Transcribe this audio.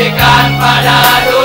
llegar para los